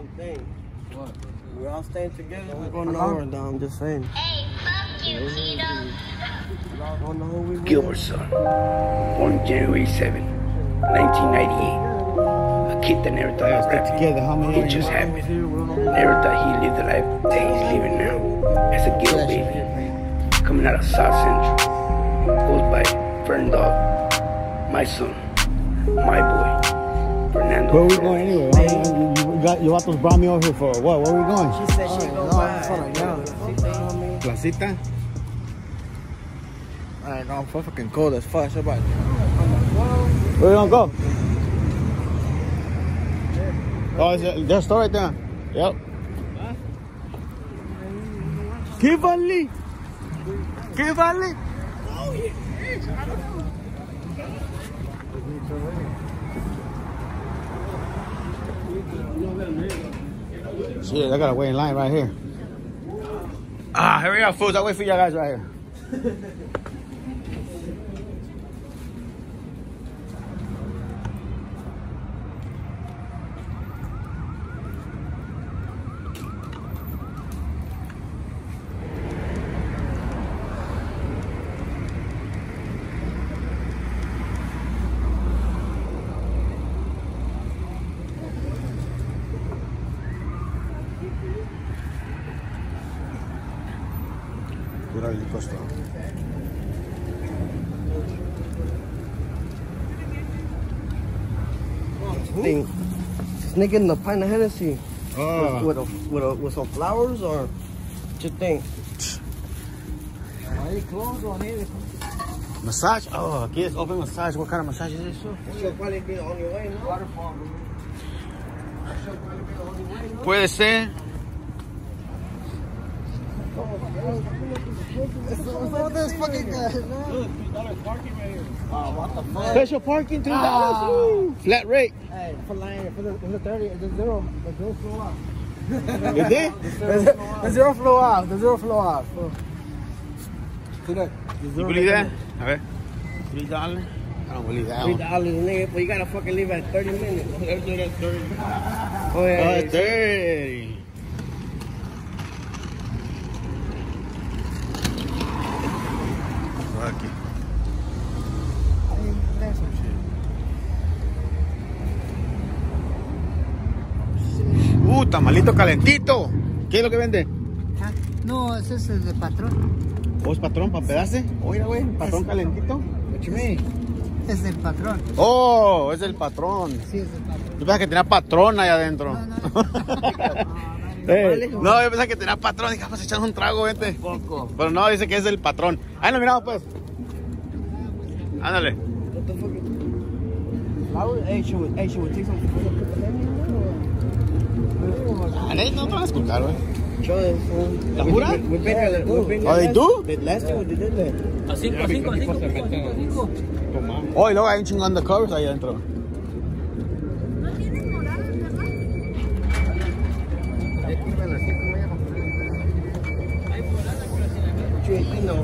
one thing. What? We're all staying together. We're going nowhere, though. I'm just saying. Hey, fuck you, Cheeto. I don't know who we were. Gilbert son, born January 7, 1998. A kid that never thought of rapping. Together, how many? It just happened. Never thought he lived the life that he's living now. As a Gil baby, coming out of South Central. Goes by Fern Dog, my son, my boy, Fernando. Where we going anyway? You, you got you vatos brought me over here for what? Where we going? She said she go by. She told me. Placita. I know, I'm fucking cold as fuck. So about Where we gonna go? Oh, is it, there's a store right there. Yep. Kivali. Kivali. Oh, Shit, I gotta wait in line right here. Ah, hurry up, fools. I'll wait for you guys right here. Costado. thing. Sneak in the pint of Hennessy Oh. with, a, with, a, with some flowers or what you think? Massage? Oh, es open massage. What kind of massage is this? She'll probably be the only way, no? Puede ser. all this fucking guy, man. Special parking, two dollars. Ah. Flat rate. Hey, for line, for the, for the 30, the zero, the zero flow off. Did they? The zero flow off, the zero flow off. See that? You believe that? All right. $3? I don't believe that. Three dollars, nigga, but you gotta fucking leave at 30 minutes. Let's do that 30. Oh, yeah. Oh, 30. aquí. Uh, tamalito calentito. ¿Qué es lo que vende? Ah, no, ese es el de patrón. Oh, ¿Vos patrón para pedace? Oiga, güey, patrón calentito. Es el patrón. Oh, es el patrón. Sí, es el patrón. Yo pensaba que tenía patrón ahí adentro. No, no. Eh, no, yo pensaba que tenía patrón. Dije, vamos a echar un trago, vente. Pero no, dice que es el patrón. Ahí nos miramos, pues. Ándale. What the fuck? Flowers? Hey, should we, hey, should we take some put the lemon Ah, no, no te van a escuchar, güey. Show us. um, ¿La jura? we- We've been here, we've been Oh, here they last- do? the Last year we did that. A cinco, a cinco, a cinco, cinco, cinco, cinco. Oh, y luego hay un chingón de covers ahí adentro. You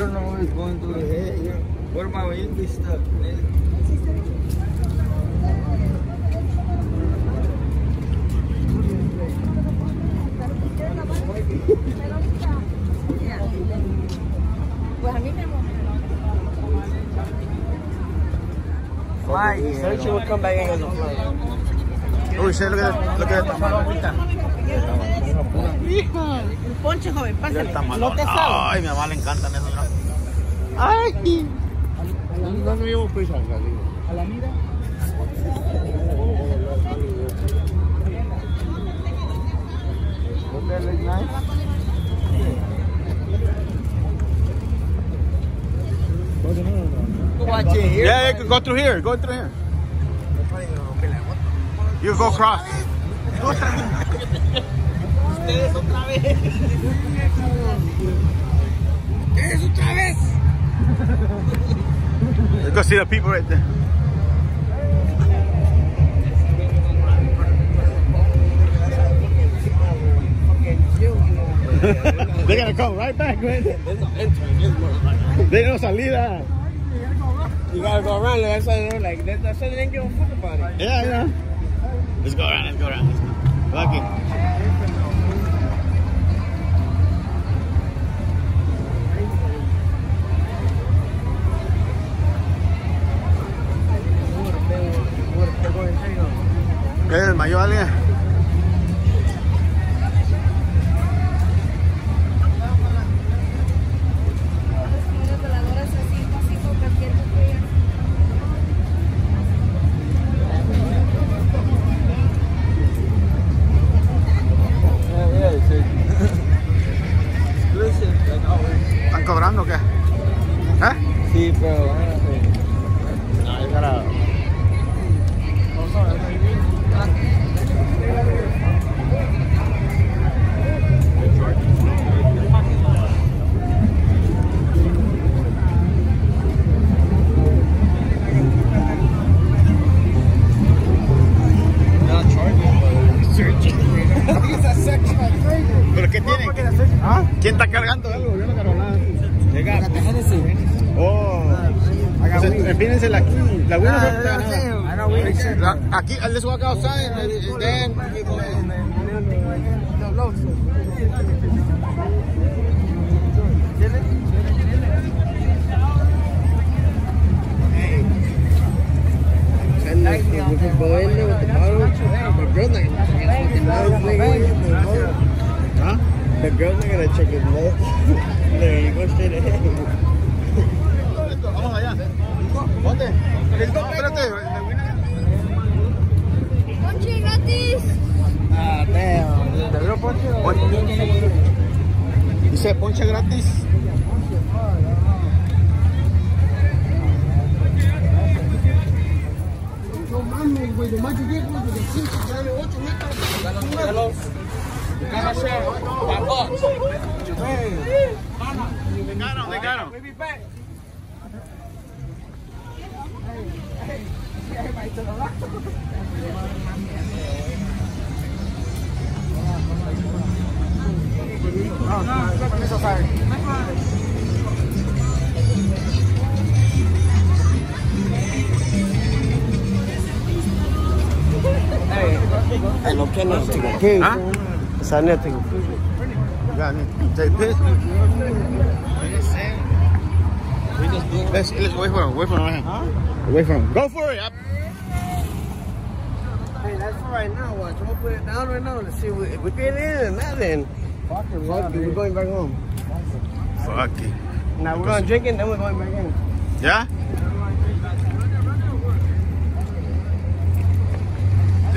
don't know what is going through your head. What about you be come back in as a flower. Uy, sí, lo que lo que es el tamal. Un ponche, joven, Mira el pásale. tamal. No te sabe. Ay, mi mamá le encantan esos. ¿no? Ay. No me llevo prisa, A la mira. Yeah, yeah, go through here. Go through here. You go cross. Let's go see the people right there. They're gonna come right back, man. They no salida. You gotta go around. That's why they're like, that's that's why they didn't give a fuck about it. Yeah, yeah. Let's go around, let's go around. Let's go. It. ¿Qué desmayó alguien? the not check his there you go, straight ahead. No. Ponche gratis. Ah, damn. Ponche gratis. Güey, nomás llegué, güey, de 5, dale 8 metros. They got him, they got him. I no can not take a piss. Huh? Sa net take a piss. Yeah, I mean, take. Let's, let's wait for him. Wait for him. Huh? Wait for him. Go for it. Hey, that's for right now. Watch. I'm gonna put it down right now. Let's see if we, get in or not then. Fuck it, we're going back home. Fuck it. Now we're gonna drink it, then we're going back in. Yeah?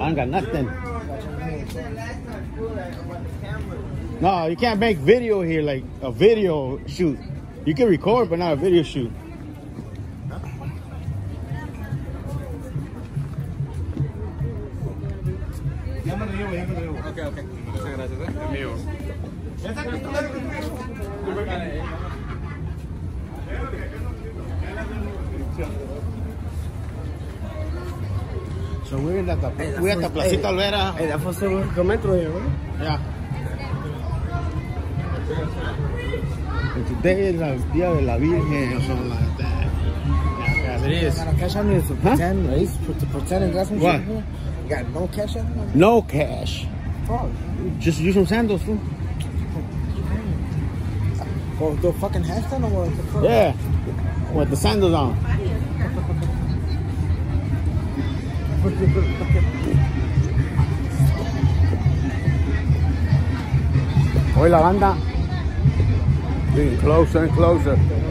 I got nothing. No, you can't make video here like a video shoot. You can record, but not a video shoot. So we're at the, we're at the Placita Olvera. Hey, that was several kilometers here, right? Yeah. And today is el día de la Virgen or something like that. Yeah, it is. Got cash on me to pretend, right? To pretend and got some What? shit. You got no cash on me? No cash. Fuck. Just use some sandals, fool. Or the fucking hashtag or what? Yeah. With the sandals on. Hoy la banda closer and closer.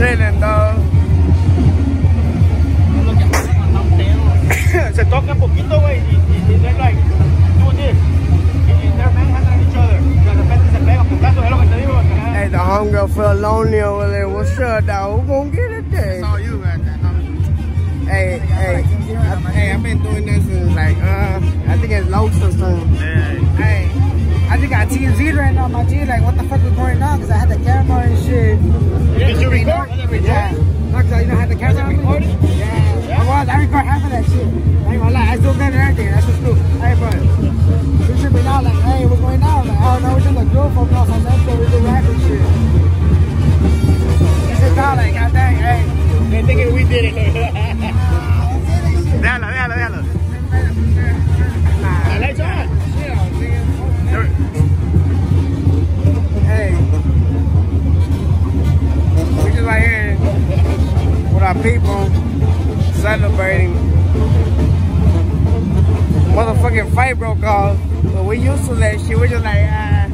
chilling, uh, dog. Se toca poquito, y, like, do this. Hey, the homegirl feel lonely over there. What's up, dog? Who gonna get it there? It's all you, man. Hey, hey, hey, I've been doing this since, like, uh, I think it's low or. Hey. hey. I just got TMZ right now. My G, like, what the fuck is going on? Because I had the camera and shit. Did you record? Yeah. Look, you know, I had the camera on me? Yeah. I was. I record half of that shit. I ain't gonna lie. I still got everything. That's what's cool. Hey, bro. You should be now like, hey, what's going on? Like, oh, no, we just like girl from Los Angeles. We do rap and shit. You should now like, god dang, hey. They thinking we did it. déjalo, déjalo, déjalo. Nah. Lights on. There- Hey, here with our people celebrating. Motherfucking fight broke off, but we used to that shit. We just like, ah.